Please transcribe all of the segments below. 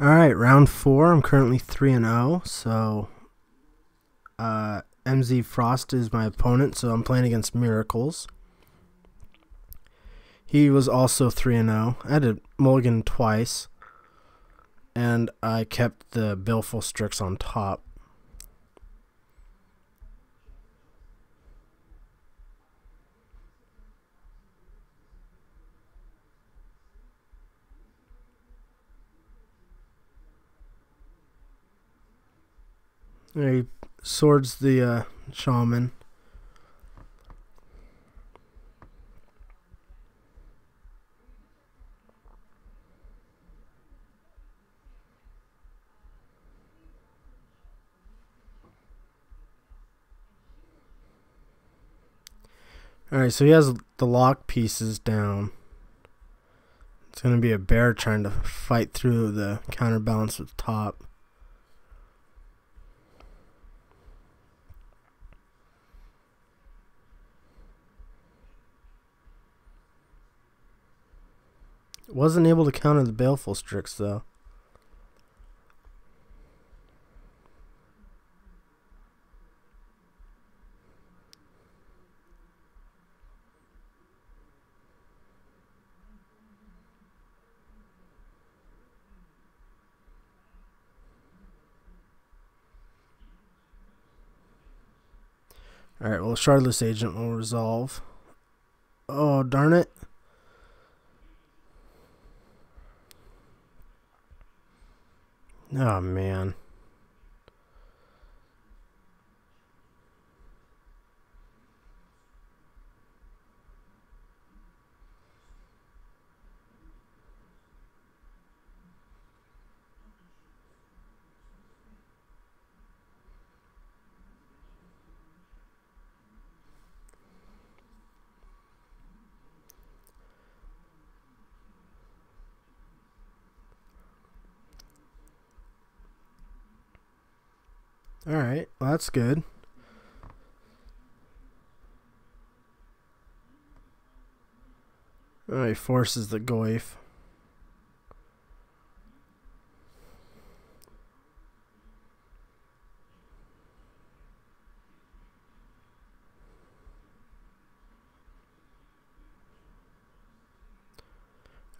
All right, round four. I'm currently three and zero. So, uh, MZ Frost is my opponent. So I'm playing against Miracles. He was also three and zero. I had to mulligan twice, and I kept the Baleful Strix on top. He swords the uh, shaman. Alright, so he has the lock pieces down. It's going to be a bear trying to fight through the counterbalance with top. Wasn't able to counter the Baleful Strix, though. Alright, well, Shardless Agent will resolve. Oh, darn it. Oh, man. Alright, well that's good. Alright, forces the Goyf.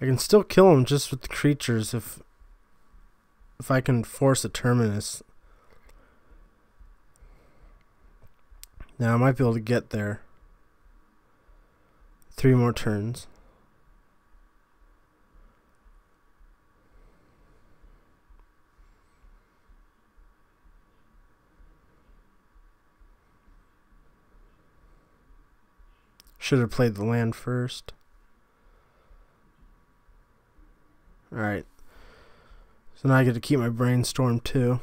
I can still kill him just with the creatures if if I can force a terminus. Now I might be able to get there. Three more turns. Should have played the land first. Alright. So now I get to keep my brainstorm too.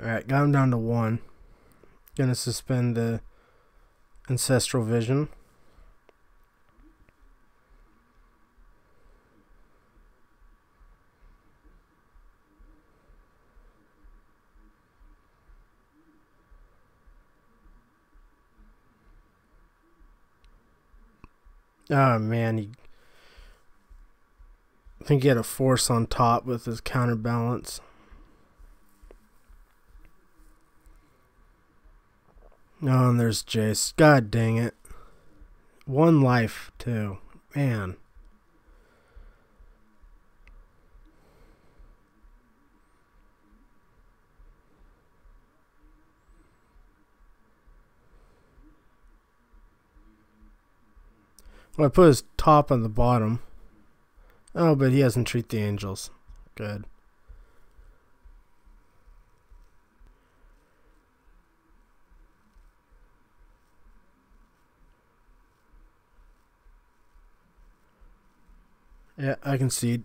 Alright, got him down to one. Gonna suspend the Ancestral Vision. Oh man, he I think he had a force on top with his counterbalance. Oh, and there's Jace. God dang it. One life, too. Man. Well, I put his top on the bottom. Oh, but he hasn't treat the angels. Good. Yeah, I can see.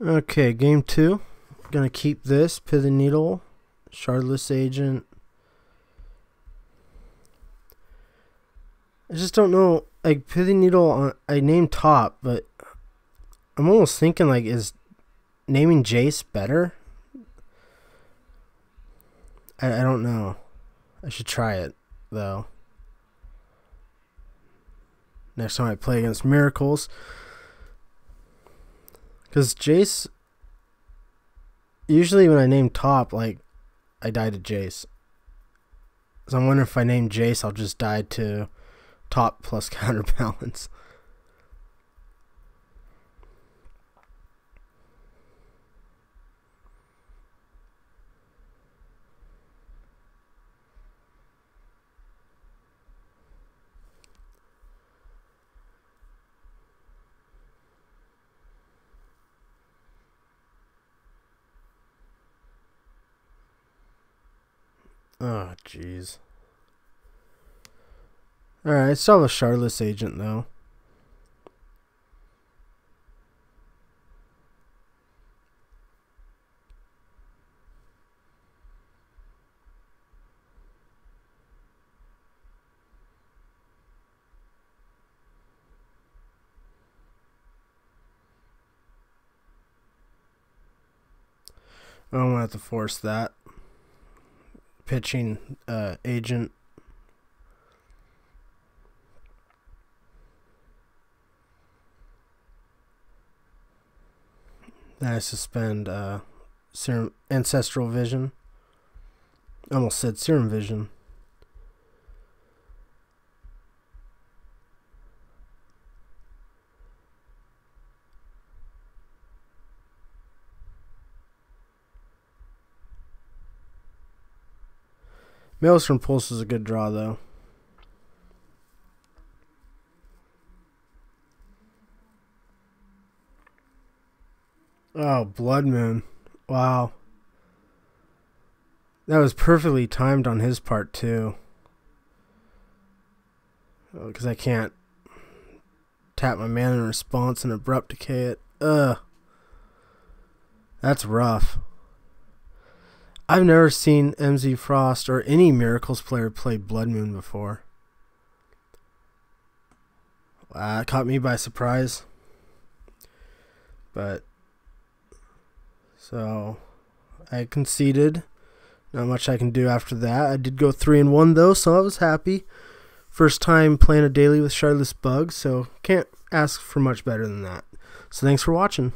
Okay, game two. Gonna keep this Pithing Needle, Shardless Agent. I just don't know. Like Pithing Needle, on, I named top, but I'm almost thinking like is naming Jace better? I I don't know. I should try it though. Next time I play against Miracles. Cuz Jace usually when I name top like I die to Jace. So I'm wondering if I name Jace I'll just die to top plus counterbalance. Oh, jeez. Alright, I still have a Shardless agent, though. I'm gonna have to force that pitching uh, agent. Then I suspend uh, serum ancestral vision. Almost said serum vision. Maelstrom Pulse is a good draw, though. Oh, Blood Moon. Wow. That was perfectly timed on his part, too. Because oh, I can't tap my mana in response and abrupt decay it. Ugh. That's rough. I've never seen MZ Frost or any Miracles player play Blood Moon before. Uh, it caught me by surprise. But, so, I conceded. Not much I can do after that. I did go 3 and 1 though, so I was happy. First time playing a daily with Shardless Bug, so can't ask for much better than that. So thanks for watching.